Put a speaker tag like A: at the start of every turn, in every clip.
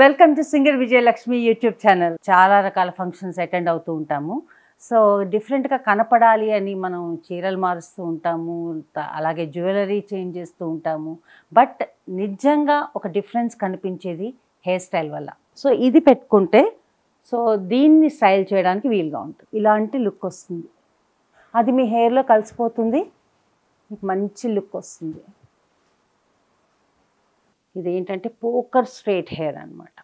A: Welcome to singer Vijayalakshmi YouTube channel చాలా రకాల functions attend అవుతూ ఉంటాము. సో డిఫరెంట్గా కనపడాలి అని మనం చీరలు మారుస్తూ ఉంటాము అలాగే జ్యువెలరీ చేంజ్ చేస్తూ ఉంటాము. బట్ నిజంగా ఒక డిఫరెన్స్ కనిపించేది హెయిర్ స్టైల్ వల్ల. సో ఇది పెట్టుకుంటే సో దీన్ని స్టైల్ చేయడానికి వీలుగా ఉంటుంది. ఇలాంటి లుక్ వస్తుంది. అది మీ హెయిర్లో కలిసిపోతుంది. మీకు మంచి లుక్ వస్తుంది. ఇది ఏంటంటే పోకర్ స్ట్రైట్ హెయిర్ అనమాట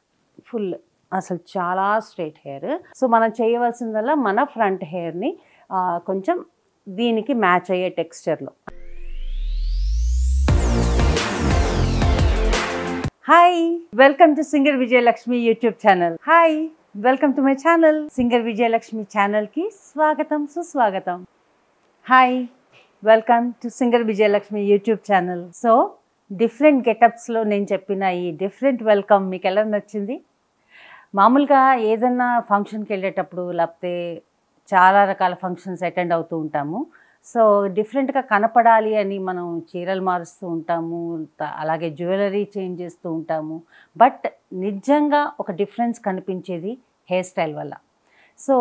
A: ఫుల్ అసలు చాలా స్ట్రైట్ హెయిర్. సో మనం చేయవలసిందల్లా మన ఫ్రంట్ హెయిర్ని కొంచెం దీనికి మ్యాచ్ అయ్యే టెక్స్చర్లో. Hi! Welcome to singer Vijayalakshmi YouTube channel. Hi! Welcome to my channel. Singer Vijayalakshmi ఛానల్కి స్వాగతం సుస్వాగతం. Hi! Welcome to singer Vijayalakshmi YouTube channel. So different గెటప్స్లో నేను చెప్పిన ఈ డిఫరెంట్ వెల్కమ్ మీకు ఎలా నచ్చింది? మామూలుగా ఏదన్నా ఫంక్షన్కి వెళ్ళేటప్పుడు లేకపోతే చాలా రకాల ఫంక్షన్స్ అటెండ్ అవుతూ ఉంటాము. సో డిఫరెంట్గా కనపడాలి అని మనం చీరలు మారుస్తూ ఉంటాము అలాగే జ్యువెలరీ చేంజ్ చేస్తూ ఉంటాము. బట్ నిజంగా ఒక డిఫరెన్స్ కనిపించేది హెయిర్ స్టైల్ వల్ల. సో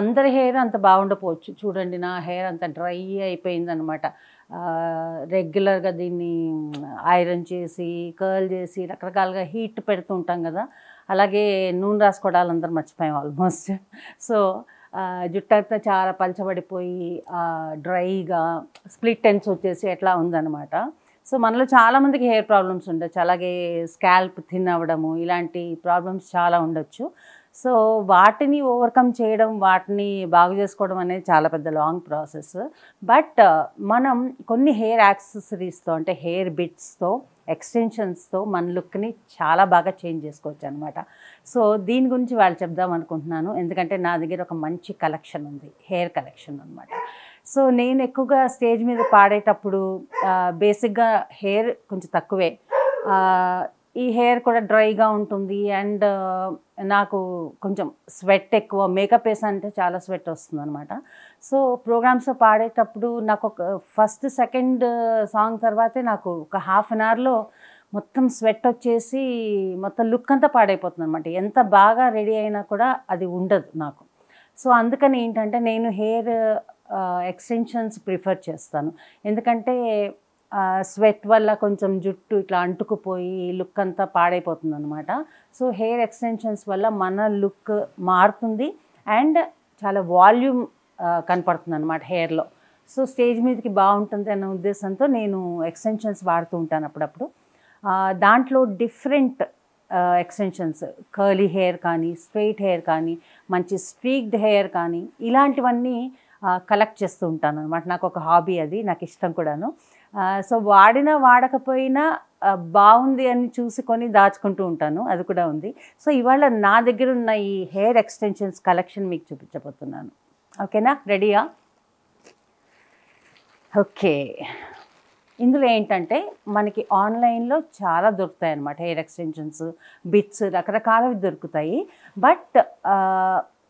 A: అందరి హెయిర్ అంత బాగుండకపోవచ్చు చూడండి నా హెయిర్ అంత డ్రై అయిపోయిందనమాట రెగ్యులర్గా దీన్ని ఐరన్ చేసి కర్ల్ చేసి రకరకాలుగా హీట్ పెడుతూ ఉంటాం కదా. అలాగే నూనె రాసుకోవడాలు అందరూ మర్చిపోయాం ఆల్మోస్ట్ సో ఆ, జుట్టు చాలా పలచబడిపోయి డ్రైగా స్ప్లిట్ ఎండ్స్ వచ్చేసి ఎట్లా ఉందన్నమాట. సో మనలో చాలామందికి హెయిర్ ప్రాబ్లమ్స్ ఉండొచ్చు. అలాగే స్కాల్ప్ థిన్ అవ్వడము ఇలాంటి ప్రాబ్లమ్స్ చాలా ఉండొచ్చు. సో వాటిని ఓవర్కమ్ చేయడం వాటిని బాగు చేసుకోవడం అనేది చాలా పెద్ద లాంగ్ ప్రాసెస్. బట్ మనం కొన్ని హెయిర్ యాక్సెసరీస్తో అంటే హెయిర్ బిట్స్తో ఎక్స్టెన్షన్స్తో మన లుక్ని చాలా బాగా చేంజ్ చేసుకోవచ్చు అనమాట సో దీని గురించి వాళ్ళు చెప్దాం అనుకుంటున్నాను. ఎందుకంటే నా దగ్గర ఒక మంచి కలెక్షన్ ఉంది హెయిర్ కలెక్షన్ అనమాట సో నేను ఎక్కువగా స్టేజ్ మీద పాడేటప్పుడు బేసిక్గా హెయిర్ కొంచెం తక్కువే. ఈ హెయిర్ కూడా డ్రైగా ఉంటుంది అండ్ నాకు కొంచెం స్వెట్ ఎక్కువ మేకప్ వేసంటే చాలా స్వెట్ వస్తుంది అనమాట సో ప్రోగ్రామ్స్లో పాడేటప్పుడు నాకు ఒక ఫస్ట్ సెకండ్ సాంగ్ తర్వాతే నాకు ఒక హాఫ్ అన్ అవర్లో మొత్తం స్వెట్ వచ్చేసి మొత్తం లుక్ అంతా పాడైపోతుంది అనమాట ఎంత బాగా రెడీ అయినా కూడా అది ఉండదు నాకు. సో అందుకని ఏంటంటే నేను హెయిర్ ఎక్స్టెన్షన్స్ ప్రిఫర్ చేస్తాను. ఎందుకంటే స్వెట్ వల్ల కొంచెం జుట్టు ఇట్లా అంటుకుపోయి లుక్ అంతా పాడైపోతుంది అనమాట సో హెయిర్ ఎక్స్టెన్షన్స్ వల్ల మన లుక్ మారుతుంది అండ్ చాలా వాల్యూమ్ కనపడుతుంది అనమాట హెయిర్లో. సో స్టేజ్ మీదకి బాగుంటుంది అన్న ఉద్దేశంతో నేను ఎక్స్టెన్షన్స్ వాడుతూ ఉంటాను అప్పుడప్పుడు. దాంట్లో డిఫరెంట్ ఎక్స్టెన్షన్స్ కర్లీ హెయిర్ కానీ స్ట్రెయిట్ హెయిర్ కానీ మంచి స్ట్రీక్డ్ హెయిర్ కానీ ఇలాంటివన్నీ కలెక్ట్ చేస్తూ ఉంటాను అనమాట నాకు ఒక హాబీ అది నాకు ఇష్టం కూడాను. సో వాడినా వాడకపోయినా బాగుంది అని చూసుకొని దాచుకుంటూ ఉంటాను. అది కూడా ఉంది. సో ఇవాళ నా దగ్గర ఉన్న ఈ హెయిర్ ఎక్స్టెన్షన్స్ కలెక్షన్ మీకు చూపించబోతున్నాను. ఓకేనా? రెడీయా? ఓకే. ఇందులో ఏంటంటే మనకి ఆన్లైన్లో చాలా దొరుకుతాయి అన్నమాట హెయిర్ ఎక్స్టెన్షన్స్ బిట్స్ రకరకాలవి దొరుకుతాయి. బట్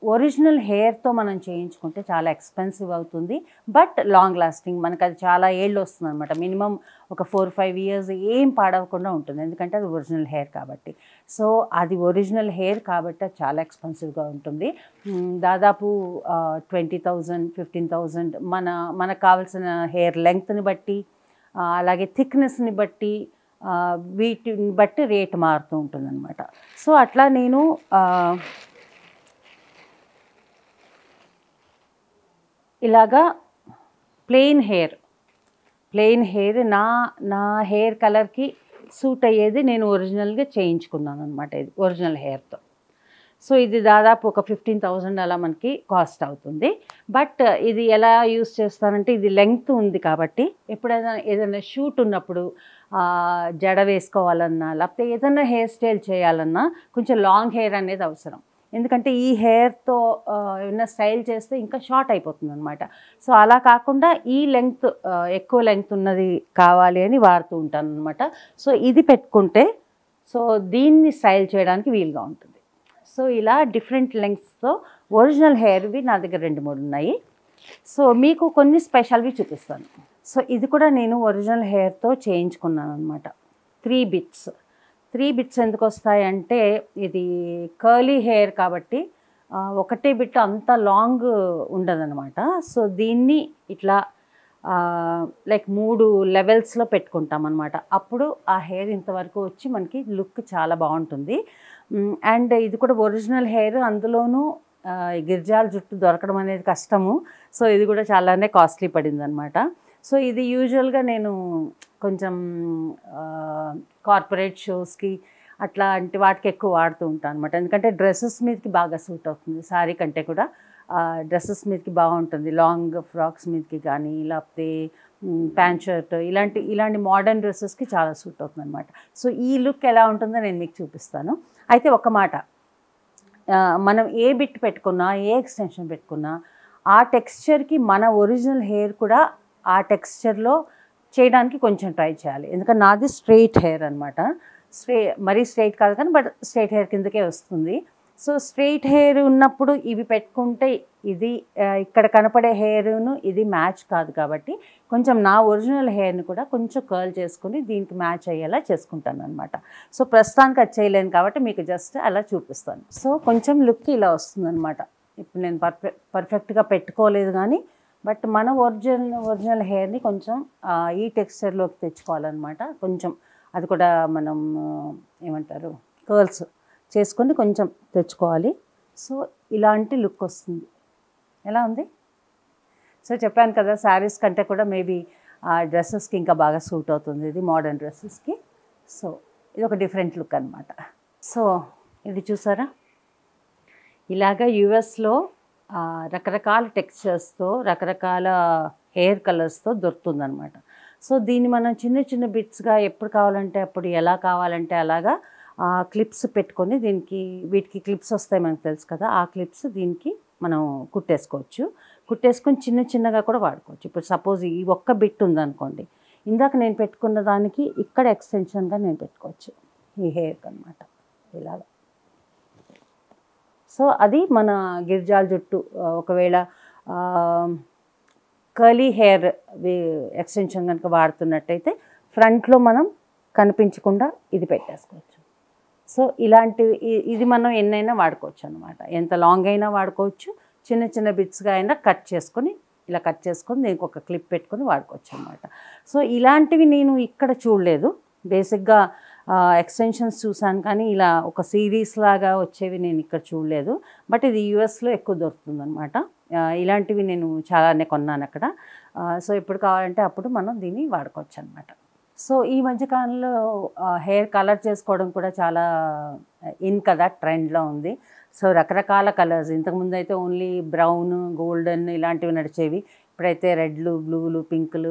A: ఒరిజినల్ హెయిర్తో మనం చేయించుకుంటే చాలా ఎక్స్పెన్సివ్ అవుతుంది. బట్ లాంగ్ లాస్టింగ్ మనకు అది చాలా ఏళ్ళు వస్తుంది అనమాట మినిమం ఒక ఫోర్ ఫైవ్ ఇయర్స్ ఏం పాడవకుండా ఉంటుంది. ఎందుకంటే అది ఒరిజినల్ హెయిర్ కాబట్టి. సో అది ఒరిజినల్ హెయిర్ కాబట్టి అది చాలా ఎక్స్పెన్సివ్గా ఉంటుంది. దాదాపు ట్వంటీ థౌజండ్ ఫిఫ్టీన్ థౌజండ్ మన మనకు కావాల్సిన హెయిర్ లెంగ్త్ని బట్టి అలాగే థిక్నెస్ని బట్టి వీటిని బట్టి రేట్ మారుతూ ఉంటుందన్నమాట. సో అట్లా నేను ఇలాగా ప్లెయిన్ హెయిర్ ప్లెయిన్ హెయిర్ నా నా హెయిర్ కలర్కి సూట్ అయ్యేది నేను ఒరిజినల్గా చేయించుకున్నాను అనమాట ఇది ఒరిజినల్ హెయిర్తో సో ఇది దాదాపు ఒక ఫిఫ్టీన్ థౌజండ్ అలా మనకి కాస్ట్ అవుతుంది. బట్ ఇది ఎలా యూస్ చేస్తానంటే ఇది లెంగ్త్ ఉంది కాబట్టి ఎప్పుడైనా ఏదైనా షూట్ ఉన్నప్పుడు జడ వేసుకోవాలన్నా లేకపోతే ఏదైనా హెయిర్ స్టైల్ చేయాలన్నా కొంచెం లాంగ్ హెయిర్ అనేది అవసరం. ఎందుకంటే ఈ హెయిర్తో ఏమైనా స్టైల్ చేస్తే ఇంకా షార్ట్ అయిపోతుంది అనమాట సో అలా కాకుండా ఈ లెంగ్త్ ఎక్కువ లెంగ్త్ ఉన్నది కావాలి అని వాడుతూ ఉంటాను అనమాట సో ఇది పెట్టుకుంటే సో దీన్ని స్టైల్ చేయడానికి వీలుగా ఉంటుంది. సో ఇలా డిఫరెంట్ లెంగ్త్స్తో ఒరిజినల్ హెయిర్వి నా దగ్గర రెండు మూడు ఉన్నాయి. సో మీకు కొన్ని స్పెషల్వి చూపిస్తాను. సో ఇది కూడా నేను ఒరిజినల్ హెయిర్తో చేయించుకున్నాను అనమాట త్రీ బిట్స్ త్రీ బిట్స్ ఎందుకు వస్తాయి అంటే ఇది కర్లీ హెయిర్ కాబట్టి ఒకటే బిట్ అంత లాంగ్ ఉండదన్నమాట. సో దీన్ని ఇట్లా లైక్ మూడు లెవెల్స్లో పెట్టుకుంటాం అనమాట అప్పుడు ఆ హెయిర్ ఇంతవరకు వచ్చి మనకి లుక్ చాలా బాగుంటుంది. అండ్ ఇది కూడా ఒరిజినల్ హెయిర్ అందులోనూ గిరిజాల జుట్టు దొరకడం అనేది కష్టము. సో ఇది కూడా చాలానే కాస్ట్లీ పడింది అనమాట సో ఇది యూజువల్గా నేను కొంచెం కార్పొరేట్ షోస్కి అట్లాంటి వాటికి ఎక్కువ వాడుతూ ఉంటాను అనమాట ఎందుకంటే డ్రెస్సెస్ మీదకి బాగా సూట్ అవుతుంది. శారీ కంటే కూడా డ్రెస్సెస్ మీదకి బాగుంటుంది. లాంగ్ ఫ్రాక్స్ మీదకి కానీ లేకపోతే ప్యాంట్ షర్ట్ ఇలాంటి ఇలాంటి మోడర్న్ డ్రెస్సెస్కి చాలా సూట్ అవుతుంది అనమాట సో ఈ లుక్ ఎలా ఉంటుందో నేను మీకు చూపిస్తాను. అయితే ఒక మాట. మనం ఏ బిట్ పెట్టుకున్నా ఏ ఎక్స్టెన్షన్ పెట్టుకున్నా ఆ టెక్స్చర్కి మన ఒరిజినల్ హెయిర్ కూడా ఆ టెక్స్చర్లో చేయడానికి కొంచెం ట్రై చేయాలి. ఎందుకంటే నాది స్ట్రెయిట్ హెయిర్ అనమాట స్ట్రే మరీ స్ట్రెయిట్ కాదు కానీ బట్ స్ట్రెయిట్ హెయిర్ కిందకే వస్తుంది. సో స్ట్రెయిట్ హెయిర్ ఉన్నప్పుడు ఇవి పెట్టుకుంటే ఇది ఇక్కడ కనపడే హెయిర్ను ఇది మ్యాచ్ కాదు కాబట్టి కొంచెం నా ఒరిజినల్ హెయిర్ని కూడా కొంచెం కర్ల్ చేసుకుని దీనికి మ్యాచ్ అయ్యేలా చేసుకుంటాను అనమాట సో ప్రస్తుతానికి అది చేయలేను కాబట్టి మీకు జస్ట్ అలా చూపిస్తాను. సో కొంచెం లుక్ ఇలా వస్తుందన్నమాట. ఇప్పుడు నేను పర్ఫెక్ట్ పర్ఫెక్ట్గా పెట్టుకోలేదు కానీ బట్ మన ఒరిజినల్ ఒరిజినల్ హెయిర్ని కొంచెం ఈ టెక్స్చర్లోకి తెచ్చుకోవాలన్నమాట. కొంచెం అది కూడా మనం ఏమంటారు కర్ల్స్ చేసుకొని కొంచెం తెచ్చుకోవాలి. సో ఇలాంటి లుక్ వస్తుంది. ఎలా ఉంది? సో చెప్పాను కదా శారీస్ కంటే కూడా మేబీ ఆ డ్రెస్సెస్కి ఇంకా బాగా సూట్ అవుతుంది. ఇది మోడర్న్ డ్రెస్సెస్కి. సో ఇది ఒక డిఫరెంట్ లుక్ అనమాట సో ఇది చూసారా? ఇలాగ యుఎస్లో రకరకాల టెక్స్చర్స్తో రకరకాల హెయిర్ కలర్స్తో దొరుకుతుందనమాట సో దీన్ని మనం చిన్న చిన్న బిట్స్గా ఎప్పుడు కావాలంటే అప్పుడు ఎలా కావాలంటే అలాగా క్లిప్స్ పెట్టుకొని దీనికి వీటికి క్లిప్స్ వస్తాయి మనకు తెలుసు కదా ఆ క్లిప్స్ దీనికి మనం కుట్టేసుకోవచ్చు. కుట్టేసుకొని చిన్న చిన్నగా కూడా వాడుకోవచ్చు. ఇప్పుడు సపోజ్ ఈ ఒక్క బిట్ ఉందనుకోండి ఇందాక నేను పెట్టుకున్న దానికి ఇక్కడ ఎక్స్టెన్షన్గా నేను పెట్టుకోవచ్చు ఈ హెయిర్కి అనమాట ఇలాగా. సో అది మన గిరిజాల జుట్టు. ఒకవేళ కర్లీ హెయిర్ ఎక్స్టెన్షన్ కనుక వాడుతున్నట్టయితే ఫ్రంట్లో మనం కనిపించకుండా ఇది పెట్టేసుకోవచ్చు. సో ఇలాంటివి ఇది మనం ఎన్నైనా వాడుకోవచ్చు అనమాట ఎంత లాంగ్ అయినా వాడుకోవచ్చు చిన్న చిన్న బిట్స్గా అయినా కట్ చేసుకొని ఇలా కట్ చేసుకొని దీనికి ఒక క్లిప్ పెట్టుకొని వాడుకోవచ్చు అనమాట సో ఇలాంటివి నేను ఇక్కడ చూడలేదు. బేసిక్గా ఎక్స్టెన్షన్స్ చూసాను కానీ ఇలా ఒక సిరీస్ లాగా వచ్చేవి నేను ఇక్కడ చూడలేదు. బట్ ఇది యూఎస్లో ఎక్కువ దొరుకుతుంది అనమాట ఇలాంటివి నేను చాలానే కొన్నాను అక్కడ. సో ఎప్పుడు కావాలంటే అప్పుడు మనం దీన్ని వాడుకోవచ్చు అనమాట సో ఈ మధ్యకాలంలో హెయిర్ కలర్ చేసుకోవడం కూడా చాలా ఇన్ కదా ట్రెండ్లో ఉంది. సో రకరకాల కలర్స్ ఇంతకుముందు అయితే ఓన్లీ బ్రౌన్ గోల్డెన్ ఇలాంటివి నడిచేవి. ఇప్పుడైతే రెడ్లు బ్లూలు పింకులు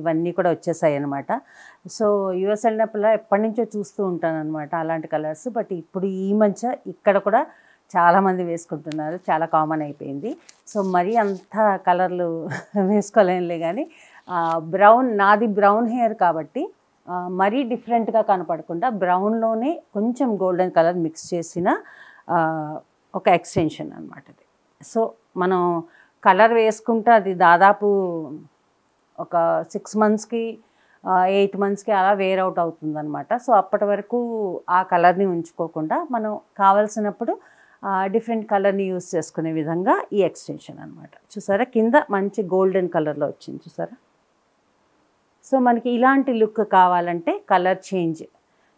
A: ఇవన్నీ కూడా వచ్చేసాయి అనమాట సో యుఎస్ వెళ్ళినప్పుడు ఎప్పటి నుంచో చూస్తూ ఉంటాను అనమాట అలాంటి కలర్స్. బట్ ఇప్పుడు ఈ మధ్య ఇక్కడ కూడా చాలామంది వేసుకుంటున్నారు. చాలా కామన్ అయిపోయింది. సో మరీ అంత కలర్లు వేసుకోలేనులే కానీ బ్రౌన్ నాది బ్రౌన్ హెయిర్ కాబట్టి మరీ డిఫరెంట్గా కనపడకుండా బ్రౌన్లోనే కొంచెం గోల్డెన్ కలర్ మిక్స్ చేసిన ఒక ఎక్స్టెన్షన్ అనమాట అది. సో మనం కలర్ వేసుకుంటే అది దాదాపు ఒక సిక్స్ మంత్స్కి ఎయిట్ మంత్స్కి అలా వేర్ అవుట్ అవుతుంది అనమాట సో అప్పటి వరకు ఆ కలర్ని ఉంచుకోకుండా మనం కావలసినప్పుడు డిఫరెంట్ కలర్ని యూస్ చేసుకునే విధంగా ఈ ఎక్స్టెన్షన్ అనమాట చూసారా? కింద మంచి గోల్డెన్ కలర్లో వచ్చింది. చూసారా? సో మనకి ఇలాంటి లుక్ కావాలంటే కలర్ చేంజ్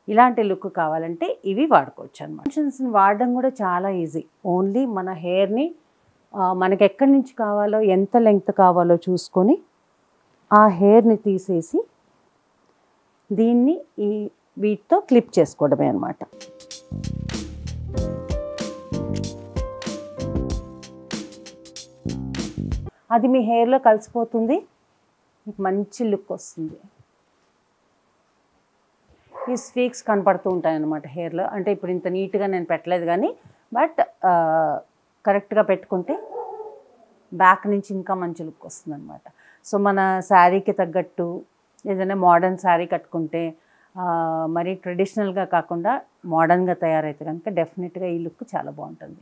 A: ఇలాంటి లుక్ కావాలంటే ఇవి వాడుకోవచ్చు అనమాట ఎక్స్టెన్షన్స్ని వాడడం కూడా చాలా ఈజీ ఓన్లీ మన హెయిర్ని మనకి ఎక్కడి నుంచి కావాలో ఎంత లెంగ్త్ కావాలో చూసుకొని ఆ హెయిర్ని తీసేసి దీన్ని ఈ వీటితో క్లిప్ చేసుకోవడమే అనమాట అది మీ హెయిర్లో కలిసిపోతుంది మీకు మంచి లుక్ వస్తుంది. ఈ స్ట్రీక్స్ కనపడుతూ ఉంటాయి అన్నమాట హెయిర్లో. అంటే ఇప్పుడు ఇంత నీట్గా నేను పెట్టలేదు కానీ బట్ కరెక్ట్గా పెట్టుకుంటే బ్యాక్ నుంచి ఇంకా మంచి లుక్ వస్తుంది అనమాట సో మన శారీకి తగ్గట్టు ఏదైనా మోడర్న్ శారీ కట్టుకుంటే మరి ట్రెడిషనల్గా కాకుండా మోడర్న్గా తయారైతే కనుక డెఫినెట్గా ఈ లుక్ చాలా బాగుంటుంది.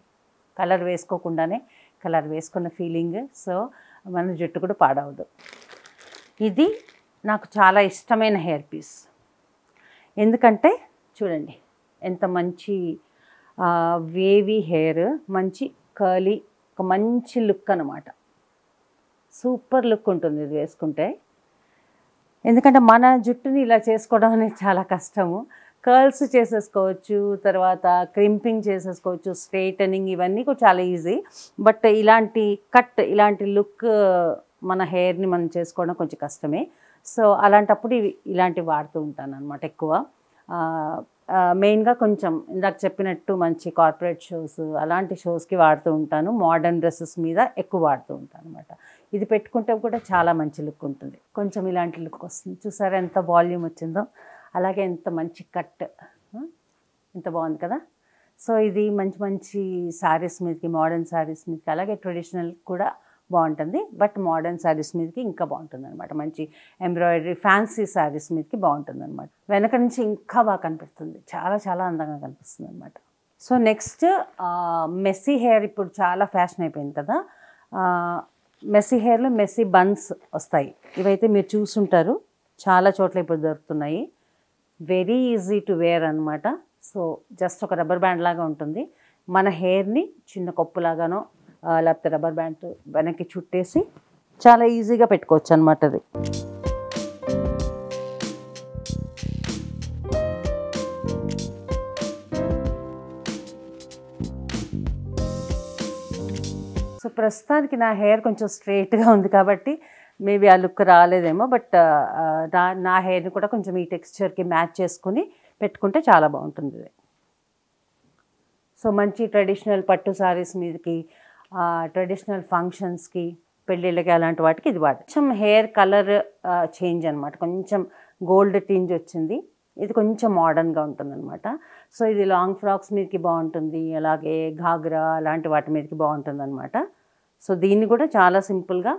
A: కలర్ వేసుకోకుండానే కలర్ వేసుకున్న ఫీలింగ్ సో మన జుట్టు కూడా పాడవదు. ఇది నాకు చాలా ఇష్టమైన హెయిర్ పీస్. ఎందుకంటే చూడండి ఎంత మంచి వేవీ హెయిర్ మంచి కర్లీ ఒక మంచి లుక్ అనమాట సూపర్ లుక్ ఉంటుంది ఇది వేసుకుంటే. ఎందుకంటే మన జుట్టుని ఇలా చేసుకోవడం అనేది చాలా కష్టము. కర్ల్స్ చేసేసుకోవచ్చు తర్వాత క్రింపింగ్ చేసేసుకోవచ్చు స్ట్రైటనింగ్ ఇవన్నీ కూడా చాలా ఈజీ బట్ ఇలాంటి కట్ ఇలాంటి లుక్ మన హెయిర్ని మనం చేసుకోవడం కొంచెం కష్టమే. సో అలాంటప్పుడు ఇవి ఇలాంటివి వాడుతూ ఉంటాను అనమాట ఎక్కువ మెయిన్గా కొంచెం ఇందాక చెప్పినట్టు మంచి కార్పొరేట్ షోస్ అలాంటి షోస్కి వాడుతూ ఉంటాను. మోడర్న్ డ్రెస్సెస్ మీద ఎక్కువ వాడుతూ ఉంటాను అనమాట ఇది పెట్టుకుంటే కూడా చాలా మంచి లుక్ ఉంటుంది. కొంచెం ఇలాంటి లుక్ వస్తుంది. చూసారా ఎంత వాల్యూమ్ వచ్చిందో? అలాగే ఎంత మంచి కట్ ఎంత బాగుంది కదా? సో ఇది మంచి మంచి శారీస్ మీదకి మోడర్న్ శారీస్ మీదకి అలాగే ట్రెడిషనల్ కూడా బాగుంటుంది. బట్ మోడర్న్ శారీస్ మీదకి ఇంకా బాగుంటుంది అనమాట మంచి ఎంబ్రాయిడరీ ఫ్యాన్సీ శారీస్ మీదకి బాగుంటుంది అనమాట వెనక నుంచి ఇంకా బాగా కనిపిస్తుంది. చాలా చాలా అందంగా కనిపిస్తుంది అనమాట సో నెక్స్ట్ మెస్సీ హెయిర్ ఇప్పుడు చాలా ఫ్యాషన్ అయిపోయింది కదా. మెస్సీ హెయిర్లో మెస్సీ బన్స్ వస్తాయి. ఇవైతే మీరు చూసుంటారు. చాలా చోట్ల ఇప్పుడు దొరుకుతున్నాయి. వెరీ ఈజీ టు వేర్ అనమాట సో జస్ట్ ఒక రబ్బర్ బ్యాండ్ లాగా ఉంటుంది. మన హెయిర్ని చిన్న కప్పులాగానో లేకపోతే రబ్బర్ బ్యాండ్ వెనక్కి చుట్టేసి చాలా ఈజీగా పెట్టుకోవచ్చు అనమాట అది. సో ప్రస్తుతానికి నా హెయిర్ కొంచెం స్ట్రైట్గా ఉంది కాబట్టి మేబీ ఆ లుక్ రాలేదేమో బట్ నా నా హెయిర్ని కూడా కొంచెం ఈ టెక్స్చర్కి మ్యాచ్ చేసుకుని పెట్టుకుంటే చాలా బాగుంటుంది సో మంచి ట్రెడిషనల్ పట్టు శారీస్ మీదకి ట్రెడిషనల్ ఫంక్షన్స్కి పెళ్ళిళ్ళకి అలాంటి వాటికి ఇది వాడు కొంచెం హెయిర్ కలర్ చేంజ్ అనమాట కొంచెం గోల్డ్ టింజ్ వచ్చింది. ఇది కొంచెం మోడర్న్గా ఉంటుందన్నమాట. సో ఇది లాంగ్ ఫ్రాక్స్ మీదకి బాగుంటుంది. అలాగే ఘాగ్రా అలాంటి వాటి మీదకి బాగుంటుంది అనమాట సో దీన్ని కూడా చాలా సింపుల్గా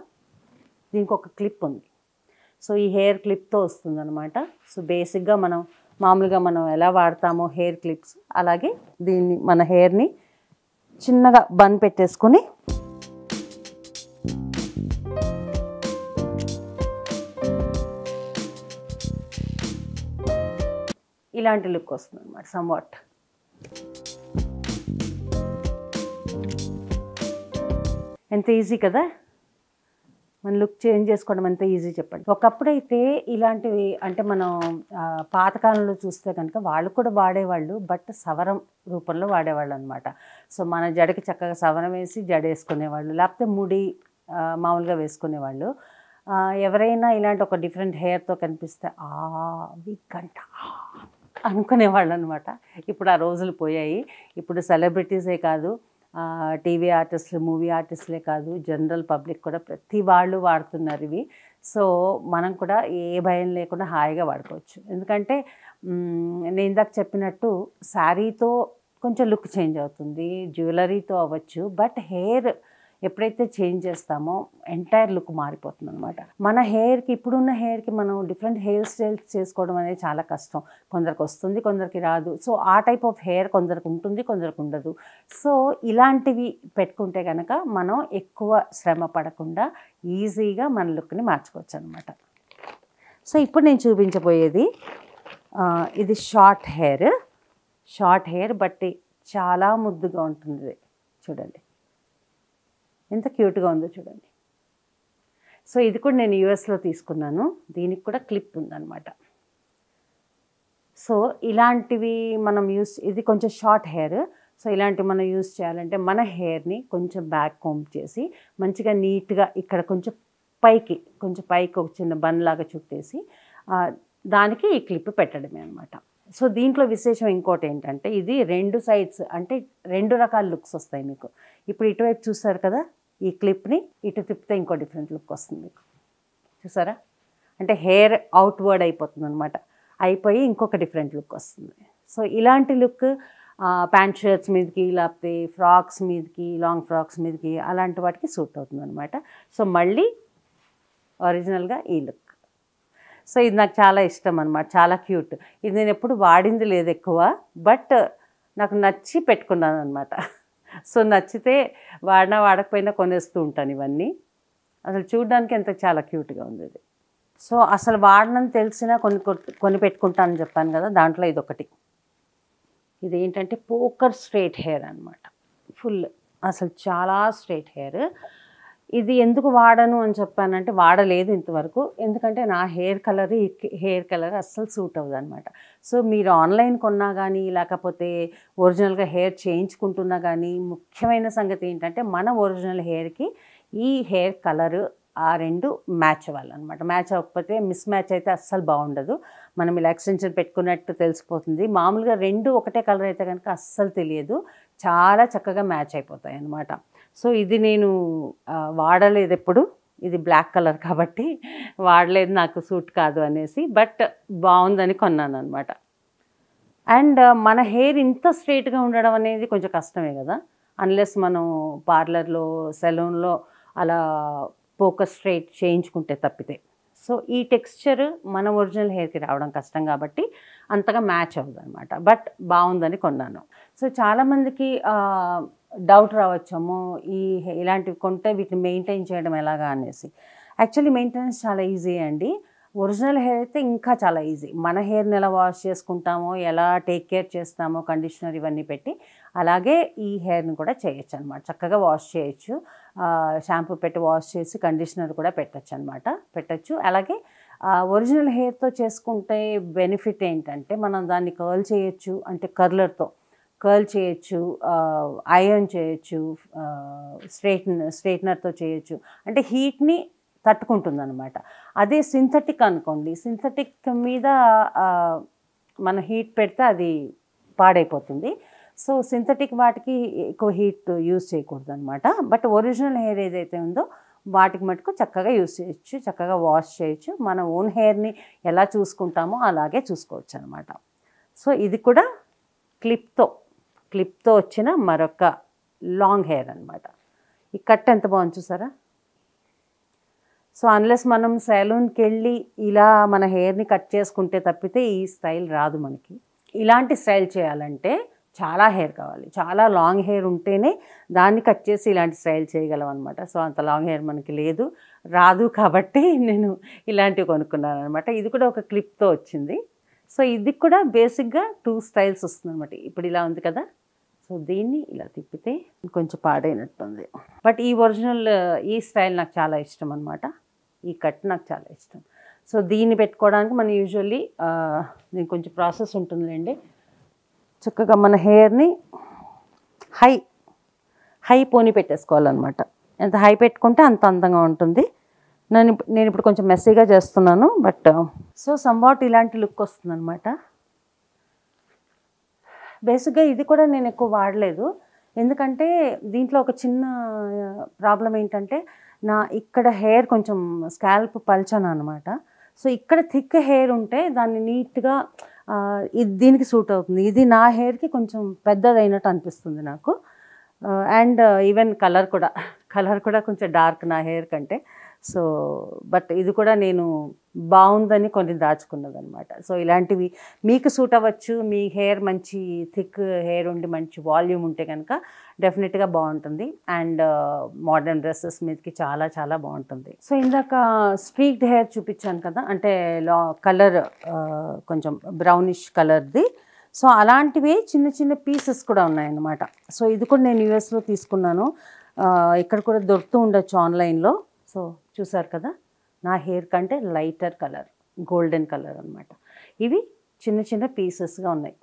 A: దీనికి ఒక క్లిప్ ఉంది. సో ఈ హెయిర్ క్లిప్తో వస్తుందన్నమాట. సో బేసిక్గా మనం మామూలుగా మనం ఎలా వాడతామో హెయిర్ క్లిప్స్ అలాగే దీన్ని మన హెయిర్ని చిన్నగా బన్ పెట్టేసుకొని ఇలాంటి లుక్ వస్తుంది అనమాట సమ్వాట్ ఎంత ఈజీ కదా? మన లుక్ చేంజ్ చేసుకోవడం అంత ఈజీ చెప్పండి. ఒకప్పుడైతే ఇలాంటివి అంటే మనం పాతకాలంలో చూస్తే కనుక వాళ్ళు కూడా వాడేవాళ్ళు బట్ సవరం రూపంలో వాడేవాళ్ళు అనమాట సో మన జడకి చక్కగా సవరం వేసి జడ వేసుకునేవాళ్ళు లేకపోతే ముడి మామూలుగా వేసుకునేవాళ్ళు. ఎవరైనా ఇలాంటి ఒక డిఫరెంట్ హెయిర్తో కనిపిస్తే ఆ విగ్ అంట అనుకునేవాళ్ళు అనమాట ఇప్పుడు ఆ రోజులు పోయాయి. ఇప్పుడు సెలబ్రిటీసే కాదు టీవీ ఆర్టిస్టులు మూవీ ఆర్టిస్టులే కాదు జనరల్ పబ్లిక్ కూడా ప్రతి వాళ్ళు వాడుతున్నారు ఇవి. సో మనం కూడా ఏ భయం లేకుండా హాయిగా వాడుకోవచ్చు. ఎందుకంటే నేను ఇందాక చెప్పినట్టు శారీతో కొంచెం లుక్ చేంజ్ అవుతుంది జ్యువెలరీతో అవ్వచ్చు బట్ హెయిర్ ఎప్పుడైతే చేంజ్ చేస్తామో ఎంటైర్ లుక్ మారిపోతుంది అనమాట మన హెయిర్కి ఇప్పుడున్న హెయిర్కి మనం డిఫరెంట్ హెయిర్ స్టైల్స్ చేసుకోవడం అనేది చాలా కష్టం. కొందరికి వస్తుంది కొందరికి రాదు. సో ఆ టైప్ ఆఫ్ హెయిర్ కొందరికి ఉంటుంది కొందరికి ఉండదు. సో ఇలాంటివి పెట్టుకుంటే కనుక మనం ఎక్కువ శ్రమ పడకుండా ఈజీగా మన లుక్ని మార్చుకోవచ్చు అనమాట సో ఇప్పుడు నేను చూపించబోయేది ఇది షార్ట్ హెయిర్ షార్ట్ హెయిర్ బట్టి చాలా ముద్దుగా ఉంటుంది చూడండి. ఎంత క్యూట్గా ఉందో చూడండి. సో ఇది కూడా నేను యూఎస్లో తీసుకున్నాను. దీనికి కూడా క్లిప్ ఉందన్నమాట. సో ఇలాంటివి మనం యూస్ ఇది కొంచెం షార్ట్ హెయిర్. సో ఇలాంటివి మనం యూస్ చేయాలంటే మన హెయిర్ని కొంచెం బ్యాక్ కోమ్ చేసి మంచిగా నీట్గా ఇక్కడ కొంచెం పైకి కొంచెం పైకి ఒక చిన్న బన్ లాగా చుట్టేసి దానికి ఈ క్లిప్ పెట్టడమే అనమాట సో దీంట్లో విశేషం ఇంకోటి ఏంటంటే ఇది రెండు సైడ్స్ అంటే రెండు రకాల లుక్స్ వస్తాయి మీకు. ఇప్పుడు ఇటువైపు చూస్తారు కదా ఈ క్లిప్ని ఇటు తిప్పితే ఇంకో డిఫరెంట్ లుక్ వస్తుంది. మీకు చూసారా? అంటే హెయిర్ అవుట్వర్డ్ అయిపోతుంది అనమాట అయిపోయి ఇంకొక డిఫరెంట్ లుక్ వస్తుంది. సో ఇలాంటి లుక్ ప్యాంట్ షర్ట్స్ మీదకి లేకపోతే ఫ్రాక్స్ మీదకి లాంగ్ ఫ్రాక్స్ మీదకి అలాంటి వాటికి సూట్ అవుతుంది అనమాట సో మళ్ళీ ఒరిజినల్గా ఈ లుక్. సో ఇది నాకు చాలా ఇష్టం అనమాట చాలా క్యూట్. ఇది నేను ఎప్పుడు వాడింది లేదు ఎక్కువ బట్ నాకు నచ్చి పెట్టుకున్నాను అనమాట సో నచ్చితే వాడినా వాడకపోయినా కొనేస్తూ ఉంటాను ఇవన్నీ. అసలు చూడడానికి ఎంత చాలా క్యూట్గా ఉంది ఇది సో అసలు వాడనని తెలిసినా కొన్ని కొని పెట్టుకుంటానని చెప్పాను కదా దాంట్లో ఇది ఒకటి ఇది ఏంటంటే పోకర్ స్ట్రైట్ హెయిర్ అనమాట ఫుల్ అసలు చాలా స్ట్రైట్ హెయిర్. ఇది ఎందుకు వాడను అని చెప్పానంటే వాడలేదు ఇంతవరకు. ఎందుకంటే నా హెయిర్ కలర్ హెయిర్ కలర్ అస్సలు సూట్ అవ్వదు అనమాట సో మీరు ఆన్లైన్ కొన్నా కానీ లేకపోతే ఒరిజినల్గా హెయిర్ చేయించుకుంటున్నా కానీ ముఖ్యమైన సంగతి ఏంటంటే మన ఒరిజినల్ హెయిర్కి ఈ హెయిర్ కలర్ ఆ రెండు మ్యాచ్ అవ్వాలన్నమాట. మ్యాచ్ అవ్వకపోతే మిస్ మ్యాచ్ అయితే అస్సలు బాగుండదు. మనం ఇలా ఎక్స్టెన్షన్ పెట్టుకున్నట్టు తెలిసిపోతుంది. మామూలుగా రెండు ఒకటే కలర్ అయితే కనుక అస్సలు తెలియదు. చాలా చక్కగా మ్యాచ్ అయిపోతాయి అన్నమాట. సో ఇది నేను వాడలేదు ఎప్పుడు. ఇది బ్లాక్ కలర్ కాబట్టి వాడలేదు నాకు సూట్ కాదు అనేసి బట్ బాగుందని కొన్నాను అనమాట అండ్ మన హెయిర్ ఇంత స్ట్రైట్గా ఉండడం అనేది కొంచెం కష్టమే కదా. అన్లెస్ మనం పార్లర్లో సెలూన్లో అలా ఫోకస్ స్ట్రైట్ చేయించుకుంటే తప్పితే. సో ఈ టెక్స్చర్ మన ఒరిజినల్ హెయిర్కి రావడం కష్టం కాబట్టి అంతగా మ్యాచ్ అవ్వదు అనమాట బట్ బాగుందని కొన్నాను. సో చాలామందికి డౌట్ రావచ్చేమో ఈ ఇలాంటివి కొంటే వీటిని మెయింటైన్ చేయడం ఎలాగా అనేసి. యాక్చువల్లీ మెయింటెనెన్స్ చాలా ఈజీ అండి. ఒరిజినల్ హెయిర్ అయితే ఇంకా చాలా ఈజీ. మన హెయిర్ని ఎలా వాష్ చేసుకుంటామో ఎలా టేక్ కేర్ చేస్తామో కండిషనర్ ఇవన్నీ పెట్టి అలాగే ఈ హెయిర్ని కూడా చేయొచ్చు అనమాట చక్కగా వాష్ చేయొచ్చు. షాంపూ పెట్టి వాష్ చేసి కండిషనర్ కూడా పెట్టచ్చు అనమాట పెట్టచ్చు. అలాగే ఒరిజినల్ హెయిర్తో చేసుకుంటే బెనిఫిట్ ఏంటంటే మనం దాన్ని కర్ల్ చేయొచ్చు. అంటే కర్లర్తో కర్ల్ చేయొచ్చు. ఐరన్ చేయొచ్చు. స్ట్రైట్న స్ట్రైట్నర్తో చేయొచ్చు. అంటే హీట్ని తట్టుకుంటుంది అనమాట అదే సింథటిక్ అనుకోండి సింథటిక్ మీద మనం మన హీట్ పెడితే అది పాడైపోతుంది. సో సింథటిక్ వాటికి ఎక్కువ హీట్ యూజ్ చేయకూడదు అనమాట బట్ ఒరిజినల్ హెయిర్ ఏదైతే ఉందో వాటికి మటుకు చక్కగా యూజ్ చేయొచ్చు చక్కగా వాష్ చేయొచ్చు. మన ఓన్ హెయిర్ని ఎలా చూసుకుంటామో అలాగే చూసుకోవచ్చు అనమాట సో ఇది కూడా క్లిప్తో క్లిప్తో వచ్చిన మరొక లాంగ్ హెయిర్ అనమాట ఈ కట్ ఎంత బాగుంది చూసారా? సో అన్లెస్ మనం సెలూన్కి వెళ్ళి ఇలా మన హెయిర్ని కట్ చేసుకుంటే తప్పితే ఈ స్టైల్ రాదు మనకి. ఇలాంటి స్టైల్ చేయాలంటే చాలా హెయిర్ కావాలి. చాలా లాంగ్ హెయిర్ ఉంటేనే దాన్ని కట్ చేసి ఇలాంటి స్టైల్ చేయగలం అనమాట సో అంత లాంగ్ హెయిర్ మనకి లేదు. రాదు కాబట్టి నేను ఇలాంటివి కొనుక్కున్నాను అనమాట ఇది కూడా ఒక క్లిప్తో వచ్చింది. సో ఇది కూడా బేసిక్గా టూ స్టైల్స్ వస్తుంది అనమాట ఇప్పుడు ఇలా ఉంది కదా. సో దీన్ని ఇలా తిప్పితే కొంచెం పాడైనట్టుంది. బట్ ఈ ఒరిజినల్ ఈ స్టైల్ నాకు చాలా ఇష్టం అనమాట ఈ కట్ నాకు చాలా ఇష్టం. సో దీన్ని పెట్టుకోవడానికి మనం యూజువల్లీ దీనికి కొంచెం ప్రాసెస్ ఉంటుందిలేండి. చక్కగా మన హెయిర్ని హై హై పోని పెట్టేసుకోవాలన్నమాట. ఎంత హై పెట్టుకుంటే అంత అందంగా ఉంటుంది. నేను నేను ఇప్పుడు కొంచెం మెస్సీగా చేస్తున్నాను బట్ సో సంబాట్ ఇలాంటి లుక్ వస్తుంది అనమాట బేసిక్గా ఇది కూడా నేను ఎక్కువ వాడలేదు. ఎందుకంటే దీంట్లో ఒక చిన్న ప్రాబ్లం ఏంటంటే నా ఇక్కడ హెయిర్ కొంచెం స్కాల్ప్ పల్చన అనమాట సో ఇక్కడ థిక్ హెయిర్ ఉంటే దాన్ని నీట్గా ఇది దీనికి సూట్ అవుతుంది. ఇది నా హెయిర్కి కొంచెం పెద్దదైనట్టు అనిపిస్తుంది నాకు. అండ్ ఈవెన్ కలర్ కూడా కలర్ కూడా కొంచెం డార్క్ నా హెయిర్ కంటే. సో బట్ ఇది కూడా నేను బాగుందని కొన్ని దాచుకున్నది అనమాట సో ఇలాంటివి మీకు సూట్ అవ్వచ్చు మీ హెయిర్ మంచి థిక్ హెయిర్ ఉండి మంచి వాల్యూమ్ ఉంటే కనుక డెఫినెట్గా బాగుంటుంది. అండ్ మోడర్న్ డ్రెస్సెస్ మీదకి చాలా చాలా బాగుంటుంది. సో ఇందాక స్ట్రీక్డ్ హెయిర్ చూపించాను కదా అంటే లా కలర్ కొంచెం బ్రౌనిష్ కలర్ది. సో అలాంటివి చిన్న చిన్న పీసెస్ కూడా ఉన్నాయన్నమాట. సో ఇది కూడా నేను యూఎస్లో తీసుకున్నాను. ఇక్కడ కూడా దొరుకుతూ ఉండొచ్చు ఆన్లైన్లో. సో చూసారు కదా? నా హెయిర్ కంటే లైటర్ కలర్ గోల్డెన్ కలర్ అన్నమాట. ఇవి చిన్న చిన్న పీసెస్గా ఉన్నాయి.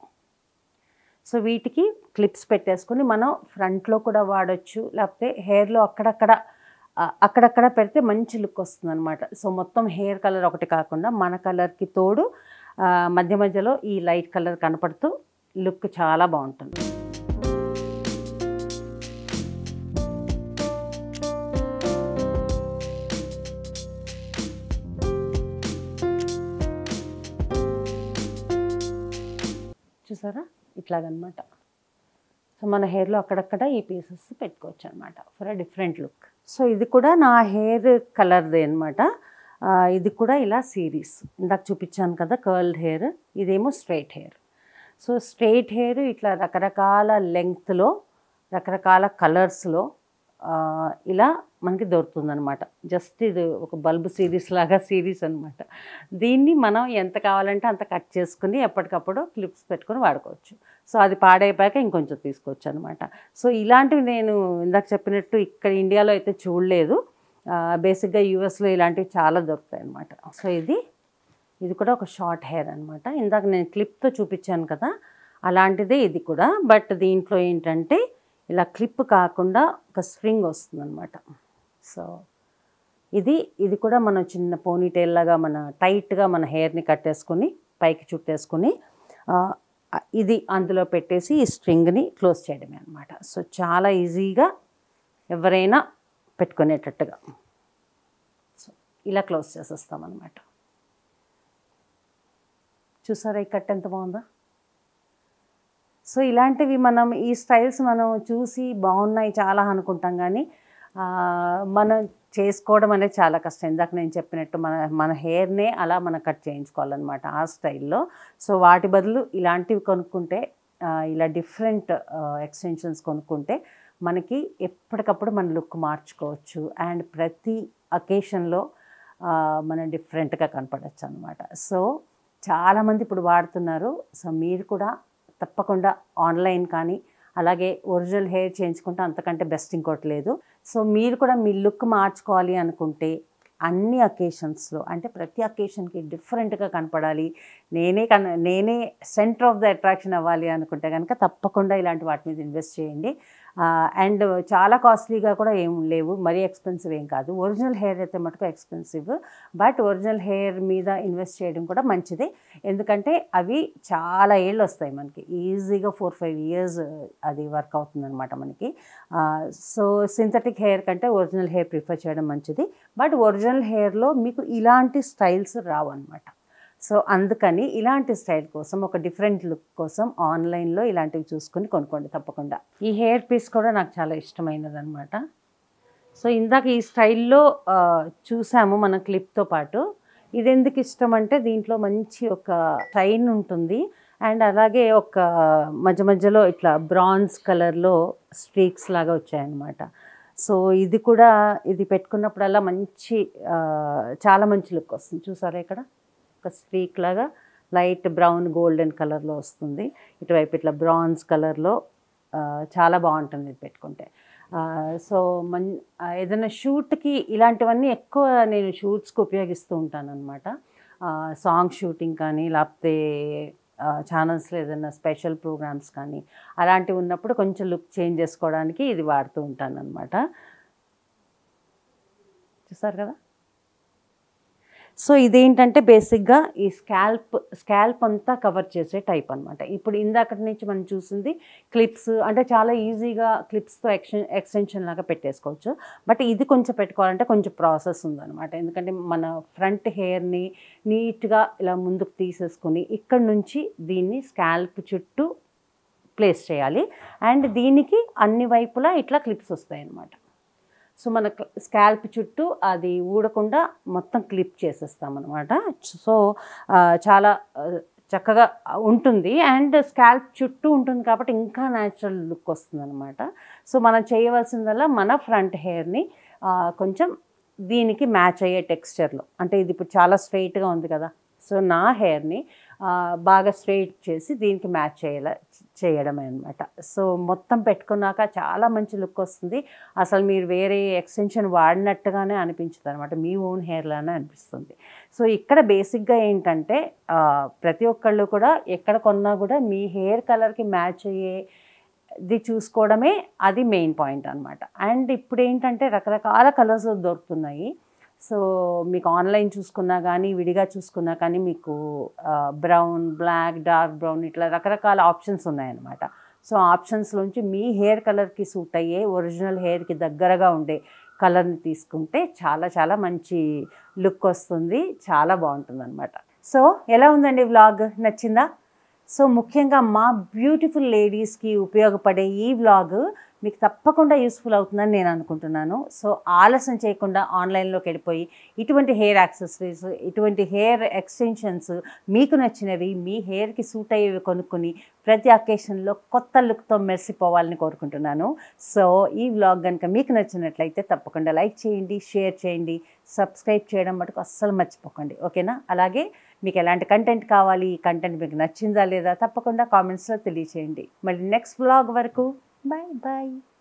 A: సో వీటికి క్లిప్స్ పెట్టేసుకొని మనం ఫ్రంట్లో కూడా వాడచ్చు లేకపోతే హెయిర్లో అక్కడక్కడ అక్కడక్కడ పెడితే మంచి లుక్ వస్తుంది అనమాట సో మొత్తం హెయిర్ కలర్ ఒకటి కాకుండా మన కలర్కి తోడు మధ్య మధ్యలో ఈ లైట్ కలర్ కనపడుతూ లుక్ చాలా బాగుంటుంది. చూసారా? ఇట్లాగనమాట. సో మన హెయిర్లో అక్కడక్కడ ఈ పీసెస్ పెట్టుకోవచ్చు అనమాట for a different look so ఇది కూడా నా హెయిర్ కలర్దే అనమాట. ఇది కూడా ఇలా సిరీస్ ఇందాక చూపించాను కదా కర్ల్డ్ హెయిర్ ఇదేమో straight hair so straight hair ఇట్లా రకరకాల లెంగ్త్లో రకరకాల కలర్స్లో ఇలా మనకి దొరుకుతుందనమాట జస్ట్ ఇది ఒక బల్బ్ సిరీస్ లాగా సిరీస్ అనమాట దీన్ని మనం ఎంత కావాలంటే అంత కట్ చేసుకుని ఎప్పటికప్పుడు క్లిప్స్ పెట్టుకొని వాడుకోవచ్చు. సో అది పాడైపోయాక ఇంకొంచెం తీసుకోవచ్చు అనమాట సో ఇలాంటివి నేను ఇందాక చెప్పినట్టు ఇక్కడ ఇండియాలో అయితే చూడలేదు. బేసిక్గా యూఎస్లో ఇలాంటివి చాలా దొరుకుతాయి అనమాట సో ఇది ఇది కూడా ఒక షార్ట్ హెయిర్ అనమాట ఇందాక నేను క్లిప్తో చూపించాను కదా అలాంటిదే ఇది కూడా. బట్ దీంట్లో ఏంటంటే ఇలా క్లిప్ కాకుండా ఒక స్ప్రింగ్ వస్తుందన్నమాట. సో ఇది ఇది కూడా మనం చిన్న పోనీటైల్లాగా మన టైట్గా మన హెయిర్ని కట్టేసుకొని పైకి చుట్టేసుకొని ఇది అందులో పెట్టేసి ఈ స్ట్రింగ్ని క్లోజ్ చేయడమే అనమాట సో చాలా ఈజీగా ఎవరైనా పెట్టుకునేటట్టుగా. సో ఇలా క్లోజ్ చేసేస్తామన్నమాట. చూసారా ఈ కట్ ఎంత బాగుందా? సో ఇలాంటివి మనం ఈ స్టైల్స్ మనం చూసి బాగున్నాయి చాలా అనుకుంటాం కానీ మనం చేసుకోవడం అనేది చాలా కష్టం. ఇందాక నేను చెప్పినట్టు మన మన హెయిర్నే అలా మనం కట్ చేయించుకోవాలన్నమాట ఆ స్టైల్లో. సో వాటి బదులు ఇలాంటివి కొనుక్కుంటే ఇలా డిఫరెంట్ ఎక్స్టెన్షన్స్ కొనుక్కుంటే మనకి ఎప్పటికప్పుడు మన లుక్ మార్చుకోవచ్చు. అండ్ ప్రతి అకేషన్లో మనం డిఫరెంట్గా కనపడచ్చు అనమాట సో చాలామంది ఇప్పుడు వాడుతున్నారు. సో మీరు కూడా తప్పకుండా ఆన్లైన్ కానీ అలాగే ఒరిజినల్ హెయిర్ చేయించుకుంటే అంతకంటే బెస్ట్ ఇంకోటి లేదు. సో మీరు కూడా మీ లుక్ మార్చుకోవాలి అనుకుంటే అన్ని అకేషన్స్లో అంటే ప్రతి అకేషన్కి డిఫరెంట్గా కనపడాలి. నేనే కన నేనే సెంటర్ ఆఫ్ ద అట్రాక్షన్ అవ్వాలి అనుకుంటే కనుక తప్పకుండా ఇలాంటి వాటి మీద ఇన్వెస్ట్ చేయండి. అండ్ చాలా కాస్ట్లీగా కూడా ఏం లేవు మరీ ఎక్స్పెన్సివ్ ఏం కాదు. ఒరిజినల్ హెయిర్ అయితే మటుకు ఎక్స్పెన్సివ్ బట్ ఒరిజినల్ హెయిర్ మీద ఇన్వెస్ట్ చేయడం కూడా మంచిది. ఎందుకంటే అవి చాలా ఏళ్ళు వస్తాయి మనకి. ఈజీగా ఫోర్ ఫైవ్ ఇయర్స్ అది వర్క్ అవుతుంది అనమాట మనకి సో సింథటిక్ హెయిర్ కంటే ఒరిజినల్ హెయిర్ ప్రిఫర్ చేయడం మంచిది. బట్ ఒరిజినల్ హెయిర్లో మీకు ఇలాంటి స్టైల్స్ రావు అనమాట సో అందుకని ఇలాంటి స్టైల్ కోసం ఒక డిఫరెంట్ లుక్ కోసం ఆన్లైన్లో ఇలాంటివి చూసుకొని కొనుక్కోండి తప్పకుండా. ఈ హెయిర్ పీస్ కూడా నాకు చాలా ఇష్టమైనది అనమాట సో ఇందాక ఈ స్టైల్లో చూసాము మన క్లిప్తో పాటు. ఇది ఎందుకు ఇష్టం అంటే దీంట్లో మంచి ఒక ట్రైన్ ఉంటుంది. అండ్ అలాగే ఒక మధ్య మధ్యలో ఇట్లా బ్రాన్స్ కలర్లో స్ట్రీక్స్ లాగా వచ్చాయన్నమాట. సో ఇది కూడా ఇది పెట్టుకున్నప్పుడల్లా మంచి చాలా మంచి లుక్ వస్తుంది. చూసారా ఇక్కడ? ఒక స్ట్రీక్ లాగా లైట్ బ్రౌన్ గోల్డెన్ కలర్లో వస్తుంది. ఇటువైపు ఇట్లా బ్రాన్స్ కలర్లో చాలా బాగుంటుంది ఇది పెట్టుకుంటే. సో మన్ ఏదైనా షూట్కి ఇలాంటివన్నీ ఎక్కువ నేను షూట్స్కి ఉపయోగిస్తూ ఉంటాను అనమాట సాంగ్ షూటింగ్ కానీ లేకపోతే ఛానల్స్లో ఏదైనా స్పెషల్ ప్రోగ్రామ్స్ కానీ అలాంటివి ఉన్నప్పుడు కొంచెం లుక్ చేంజ్ చేసుకోవడానికి ఇది వాడుతూ ఉంటాను అనమాట చూసారు కదా? సో ఇదేంటంటే బేసిక్గా ఈ స్కాల్ప్ స్కాల్ప్ అంతా కవర్ చేసే టైప్ అనమాట ఇప్పుడు ఇందాకటి నుంచి మనం చూసింది క్లిప్స్ అంటే చాలా ఈజీగా క్లిప్స్తో ఎక్షన్ ఎక్స్టెన్షన్ లాగా పెట్టేసుకోవచ్చు. బట్ ఇది కొంచెం పెట్టుకోవాలంటే కొంచెం ప్రాసెస్ ఉందన్నమాట. ఎందుకంటే మన ఫ్రంట్ హెయిర్ని నీట్గా ఇలా ముందుకు తీసేసుకుని ఇక్కడ నుంచి దీన్ని స్కాల్ప్ చుట్టూ ప్లేస్ చేయాలి. అండ్ దీనికి అన్ని వైపులా ఇట్లా క్లిప్స్ వస్తాయి అన్నమాట సో మన స్కాల్ప్ చుట్టూ అది ఊడకుండా మొత్తం క్లిప్ చేసేస్తాం అనమాట సో చాలా చక్కగా ఉంటుంది. అండ్ స్కాల్ప్ చుట్టూ ఉంటుంది కాబట్టి ఇంకా న్యాచురల్ లుక్ వస్తుంది అనమాట సో మనం చేయవలసిందల్లా మన ఫ్రంట్ హెయిర్ని కొంచెం దీనికి మ్యాచ్ అయ్యే టెక్స్చర్లో. అంటే ఇది ఇప్పుడు చాలా స్ట్రైట్గా ఉంది కదా. సో నా హెయిర్ని బాగా స్ట్రైట్ చేసి దీనికి మ్యాచ్ చేయాలి చేయడమే అనమాట సో మొత్తం పెట్టుకున్నాక చాలా మంచి లుక్ వస్తుంది. అసలు మీరు వేరే ఎక్స్టెన్షన్ వాడినట్టుగానే అనిపించదు అనమాట మీ ఓన్ హెయిర్లానే అనిపిస్తుంది. సో ఇక్కడ బేసిక్గా ఏంటంటే ప్రతి ఒక్కళ్ళు కూడా ఎక్కడ కొన్నా కూడా మీ హెయిర్ కలర్కి మ్యాచ్ అయ్యే ఇది చూసుకోవడమే అది మెయిన్ పాయింట్ అనమాట అండ్ ఇప్పుడు ఏంటంటే రకరకాల కలర్స్ దొరుకుతున్నాయి. సో మీకు ఆన్లైన్ చూసుకున్నా కానీ విడిగా చూసుకున్నా కానీ మీకు బ్రౌన్ బ్లాక్ డార్క్ బ్రౌన్ ఇట్లా రకరకాల ఆప్షన్స్ ఉన్నాయన్నమాట. సో ఆప్షన్స్లోంచి మీ హెయిర్ కలర్కి సూట్ అయ్యే ఒరిజినల్ హెయిర్కి దగ్గరగా ఉండే కలర్ని తీసుకుంటే చాలా చాలా మంచి లుక్ వస్తుంది. చాలా బాగుంటుంది అనమాట సో ఎలా ఉందండి వ్లాగ్? నచ్చిందా? సో ముఖ్యంగా మా బ్యూటిఫుల్ లేడీస్కి ఉపయోగపడే ఈ వ్లాగ్ మీకు తప్పకుండా యూస్ఫుల్ అవుతుందని నేను అనుకుంటున్నాను. సో ఆలస్యం చేయకుండా ఆన్లైన్లోకి వెళ్ళిపోయి ఇటువంటి హెయిర్ యాక్సెసరీస్ ఇటువంటి హెయిర్ ఎక్స్టెన్షన్స్ మీకు నచ్చినవి మీ హెయిర్కి సూట్ అయ్యేవి కొనుక్కొని ప్రతి అకేషన్లో కొత్త లుక్తో మెరిసిపోవాలని కోరుకుంటున్నాను. సో ఈ వ్లాగ్ కనుక మీకు నచ్చినట్లయితే తప్పకుండా లైక్ చేయండి షేర్ చేయండి సబ్స్క్రైబ్ చేయడం మటుకు అస్సలు మర్చిపోకండి. ఓకేనా? అలాగే మీకు ఎలాంటి కంటెంట్ కావాలి ఈ కంటెంట్ మీకు నచ్చిందా లేదా తప్పకుండా కామెంట్స్లో తెలియచేయండి. మళ్ళీ నెక్స్ట్ వ్లాగ్ వరకు Bye bye.